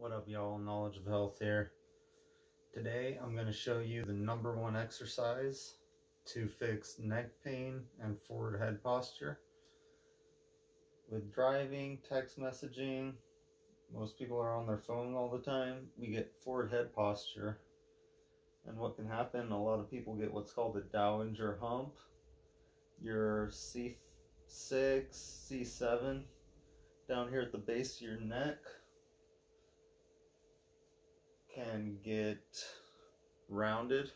What up y'all, Knowledge of Health here. Today I'm going to show you the number one exercise to fix neck pain and forward head posture. With driving, text messaging, most people are on their phone all the time, we get forward head posture. And what can happen, a lot of people get what's called a Dowager hump. Your C6, C7 down here at the base of your neck can get rounded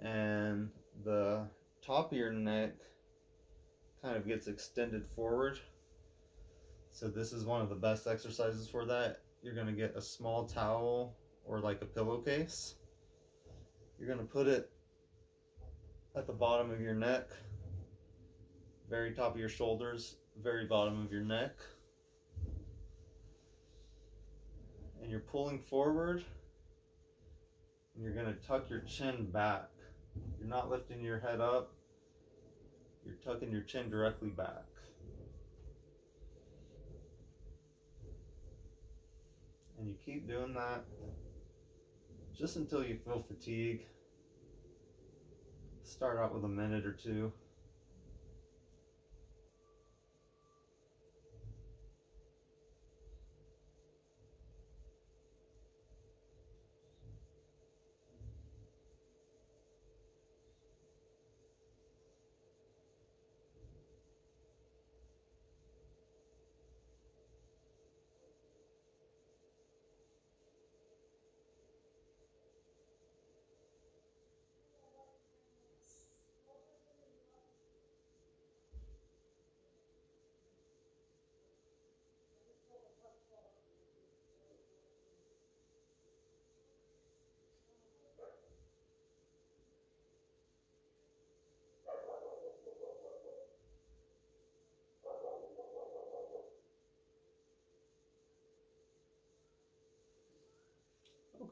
and the top of your neck kind of gets extended forward. So this is one of the best exercises for that. You're going to get a small towel or like a pillowcase. You're going to put it at the bottom of your neck, very top of your shoulders, very bottom of your neck. And you're pulling forward and you're going to tuck your chin back. You're not lifting your head up. You're tucking your chin directly back. And you keep doing that just until you feel fatigue. Start out with a minute or two.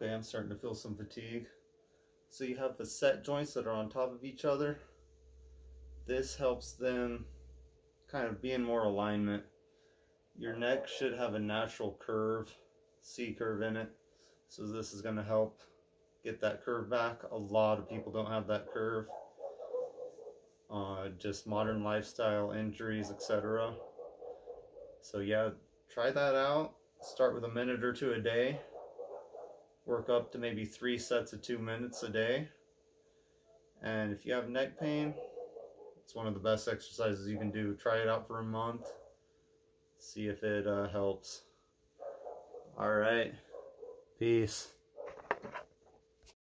Okay, I'm starting to feel some fatigue. So you have the facet joints that are on top of each other. This helps them kind of be in more alignment. Your neck should have a natural curve, C curve in it. So this is going to help get that curve back. A lot of people don't have that curve. Uh, just modern lifestyle, injuries, etc. So yeah, try that out. Start with a minute or two a day work up to maybe three sets of two minutes a day. And if you have neck pain, it's one of the best exercises you can do. Try it out for a month. See if it uh, helps. All right. Peace.